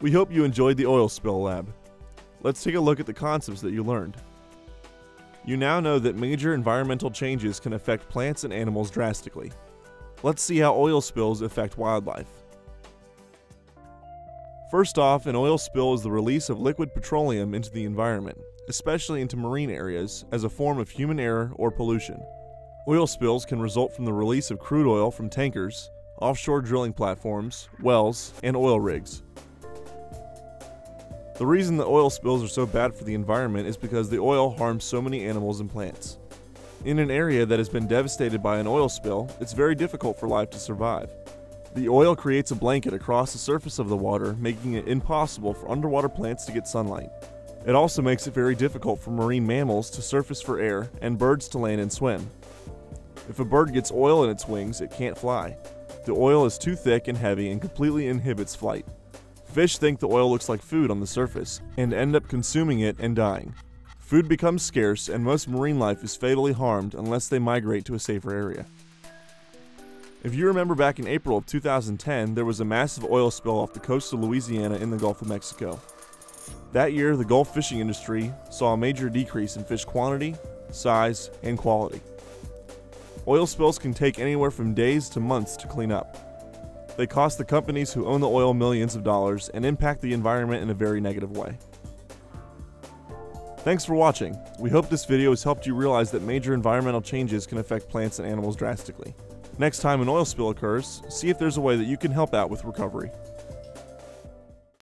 We hope you enjoyed the Oil Spill Lab. Let's take a look at the concepts that you learned. You now know that major environmental changes can affect plants and animals drastically. Let's see how oil spills affect wildlife. First off, an oil spill is the release of liquid petroleum into the environment, especially into marine areas, as a form of human error or pollution. Oil spills can result from the release of crude oil from tankers, offshore drilling platforms, wells, and oil rigs. The reason that oil spills are so bad for the environment is because the oil harms so many animals and plants. In an area that has been devastated by an oil spill, it's very difficult for life to survive. The oil creates a blanket across the surface of the water, making it impossible for underwater plants to get sunlight. It also makes it very difficult for marine mammals to surface for air and birds to land and swim. If a bird gets oil in its wings, it can't fly. The oil is too thick and heavy and completely inhibits flight. Fish think the oil looks like food on the surface and end up consuming it and dying. Food becomes scarce and most marine life is fatally harmed unless they migrate to a safer area. If you remember back in April of 2010, there was a massive oil spill off the coast of Louisiana in the Gulf of Mexico. That year, the Gulf fishing industry saw a major decrease in fish quantity, size, and quality. Oil spills can take anywhere from days to months to clean up. They cost the companies who own the oil millions of dollars and impact the environment in a very negative way. Thanks for watching. We hope this video has helped you realize that major environmental changes can affect plants and animals drastically. Next time an oil spill occurs, see if there's a way that you can help out with recovery.